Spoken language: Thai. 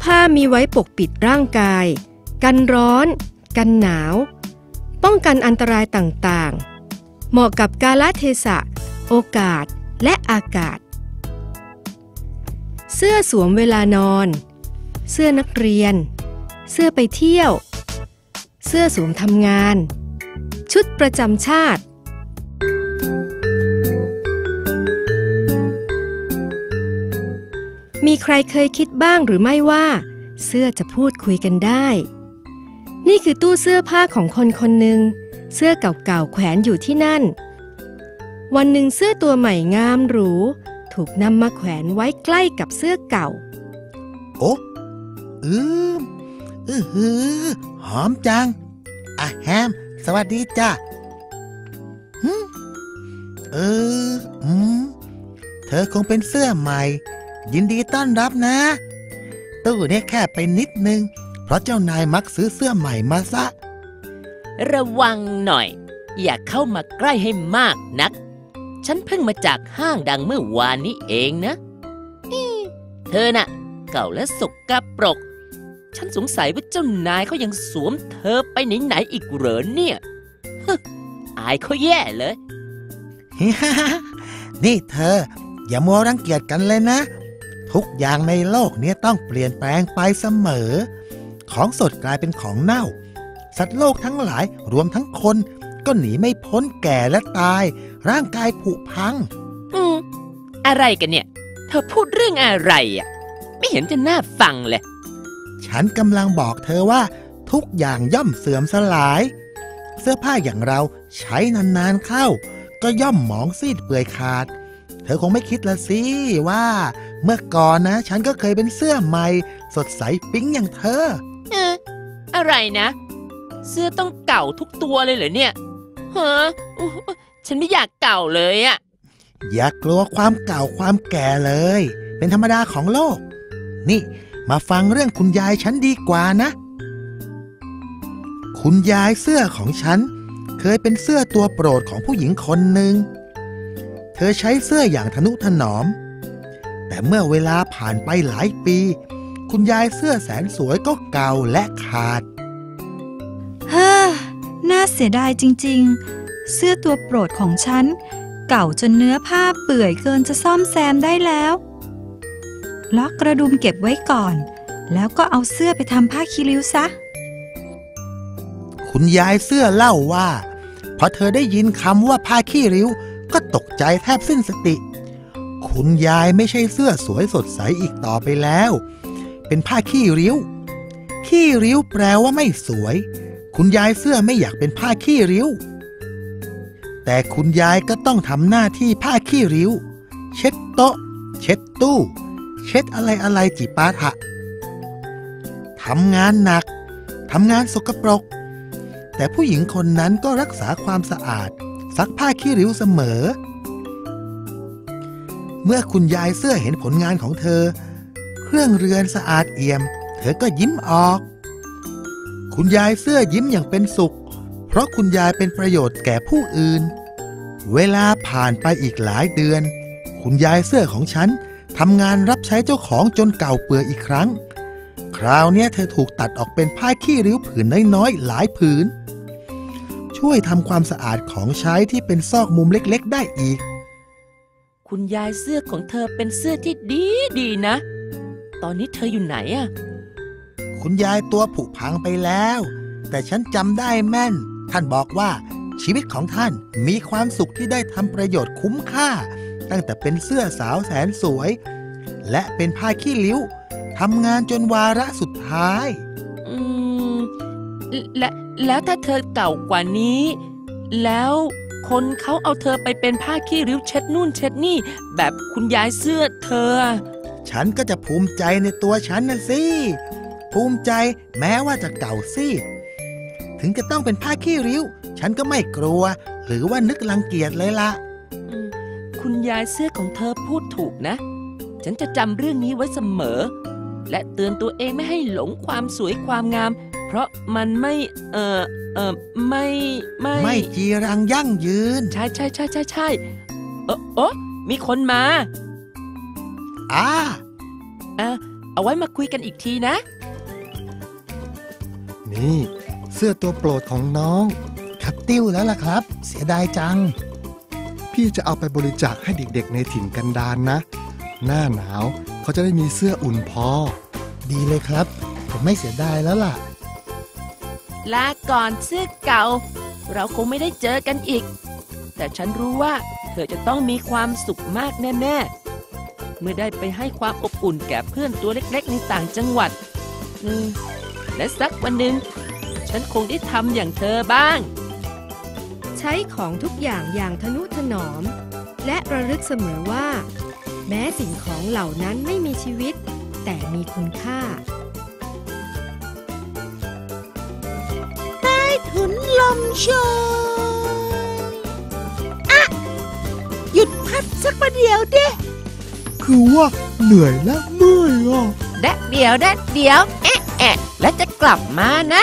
้อผ้ามีไว้ปกปิดร่างกาย กันร้อน กันหนาว ป้องกันอันตรายต่างๆ เหมาะกับกาลเทศะ โอกาส และอากาศ เสื้อสวมเวลานอน เสื้อนักเรียน เสื้อไปเที่ยว เสื้อสวมทำงาน ชุดประจำชาติ มีใครเคยคิดบ้างหรือไม่ว่า เสื้อจะพูดคุยกันได้ นี่คือตู้เสื้อผ้าของคนคนหนึ่ง เสื้อเก่าๆแขวนอยู่ที่นั่น วันหนึ่งเสื้อตัวใหม่งามหรู ถูกนำมาแขวนไว้ใกล้กับเสื้อเก่า โอ้อืมอือหือหอมจังอะแฮม สวัสดีจ้ะหึเอออืมเธอคงเป็นเสื้อใหม่ ยินดีต้อนรับนะ ตู้เนี่ยแค่ไปนิดนึง เพราะเจ้านายมักซื้อเสื้อใหม่มาซะ ระวังหน่อย อย่าเข้ามาใกล้ให้มากนัก ฉันเพิ่งมาจากห้างดังเมื่อวานนี้เองนะอี้เธอน่ะ เก่าและสกปรก ฉันสงสัยว่าเจ้านายเขายังสวมเธอไปไหนๆอีกเหรอเนี่ยฮึอายเขาแย่เลย นี่เธอ อย่ามัวรังเกียจกันเลยนะ ทุกอย่างในโลกเนี้ต้องเปลี่ยนแปลงไปเสมอ ของสดกลายเป็นของเน่า สัตว์โลกทั้งหลายรวมทั้งคน ก็หนีไม่พ้นแก่และตาย ร่างกายผุพัง อืมอะไรกันเนี่ย เธอพูดเรื่องอะไรอะ ไม่เห็นจะน่าฟังเลย ฉันกำลังบอกเธอว่า ทุกอย่างย่อมเสื่อมสลาย เสื้อผ้าอย่างเราใช้นานๆเข้า ก็ย่อมหมองซีดเปื่อยขาด เธอคงไม่คิดละสิว่า เมื่อก่อนนะ ฉันก็เคยเป็นเสื้อใหม่ สดใสปิ๊งอย่างเธอ เอ๊ะอะไรนะ เสื้อต้องเก่าทุกตัวเลยเหรอเนี่ยฮะอู้หูฉันไม่อยากเก่าเลยอะอย่ากลัวความเก่าความแก่เลย เป็นธรรมดาของโลก นี่ มาฟังเรื่องคุณยายฉันดีกว่านะ คุณยายเสื้อของฉัน เคยเป็นเสื้อตัวโปรดของผู้หญิงคนหนึ่ง เธอใช้เสื้ออย่างทนุถนอมแต่ เมื่อเวลาผ่านไปหลายปี คุณยายเสื้อแสนสวยก็เก่าและขาดเฮ้อน่าเสียดายจริง ๆ เสื้อตัวโปรดของฉัน เก่าจนเนื้อผ้าเปื่อยเกินจะซ่อมแซมได้แล้วล็อกกระดุมเก็บไว้ก่อน แล้วก็เอาเสื้อไปทำผ้าคีริ้วซะ คุณยายเสื้อเล่าว่าพอเธอได้ยินคำว่าผ้าขี้ริ้ว ก็ตกใจแทบสิ้นสติ คุณยายไม่ใช่เสื้อสวยสดใสอีกต่อไปแล้ว เป็นผ้าขี้ริ้ว ขี้ริ้วแปลว่าไม่สวย คุณยายเสื้อไม่อยากเป็นผ้าขี้ริ้ว แต่คุณยายก็ต้องทำหน้าที่ผ้าขี้ริ้ว เช็ดโต๊ะ เช็ดตู้ เช็ดอะไรอะไรจิปาถะทำงานหนักทำงานสกปรก แต่ผู้หญิงคนนั้นก็รักษาความสะอาด ซักผ้าขี้ริ้วเสมอ เมื่อคุณยายเสื้อเห็นผลงานของเธอ เครื่องเรือนสะอาดเอี่ยม เธอก็ยิ้มออก คุณยายเสื้อยิ้มอย่างเป็นสุข เพราะคุณยายเป็นประโยชน์แก่ผู้อื่น เวลาผ่านไปอีกหลายเดือน คุณยายเสื้อของฉันทำงานรับใช้เจ้าของจนเก่าเปื่อยอีกครั้ง คราวนี้เธอถูกตัดออกเป็นผ้าขี้ริ้วผืนน้อยๆหลายผืน ช่วยทำความสะอาดของใช้ที่เป็นซอกมุมเล็กๆ ได้อีก คุณยายเสื้อของเธอเป็นเสื้อที่ดีดีนะ ตอนนี้เธออยู่ไหนอะคุณยายตัวผุพังไปแล้ว แต่ฉันจำได้แม่น ท่านบอกว่าชีวิตของท่านมีความสุขที่ได้ทำประโยชน์คุ้มค่า ตั้งแต่เป็นเสื้อสาวแสนสวย และเป็นผ้าขี้ริ้วทำงานจนวาระสุดท้าย อืม และแล้วถ้าเธอเก่ากว่านี้ แล้ว คนเขาเอาเธอไปเป็นผ้าขี้ริ้วเช็ดนู่นเช็ดนี่ แบบคุณยายเสื้อเธอ ฉันก็จะภูมิใจในตัวฉันนะสิ ภูมิใจแม้ว่าจะเก่าซีดถึงจะต้องเป็นผ้าขี้ริ้ว ฉันก็ไม่กลัว หรือว่านึกรังเกียจเลยละอืมคุณยายเสื้อของเธอพูดถูกนะ ฉันจะจำเรื่องนี้ไว้เสมอ และเตือนตัวเองไม่ให้หลงความสวยความงาม เพราะมันไม่เออเออไม่ไม่ไม่จีรังยั่งยืน ใช่ใช่ใช่ใช่ใช่เออเออมีคนมาอ่าอะเอาไว้มาคุยกันอีกทีนะ นี่ เสื้อตัวโปรดของน้องครับติ้วแล้วล่ะครับ เสียดายจัง พี่จะเอาไปบริจาคให้เด็กๆในถิ่นกันดารนนะ หน้าหนาวเขาจะได้มีเสื้ออุ่นพอ ดีเลยครับ ผมไม่เสียดายแล้วล่ะ ลาก่อนเสื้อเก่า เราคงไม่ได้เจอกันอีก แต่ฉันรู้ว่าเธอจะต้องมีความสุขมากแน่ๆ เมื่อได้ไปให้ความอบอุ่นแก่เพื่อนตัวเล็กๆ ในต่างจังหวัดอืมและสักวันหนึ่งฉันคงได้ทำอย่างเธอบ้าง ใช้ของทุกอย่างอย่างทนุถนอม และระลึกเสมอว่า แม้สิ่งของเหล่านั้นไม่มีชีวิต แต่มีคุณค่า ถุนลมโชยอะหยุดพักสักประเดี๋ยวเด้คือว่าเหนื่อยและเมื่อยอะแดดเดียวแดดเดียว แอะแอะและจะกลับมานะ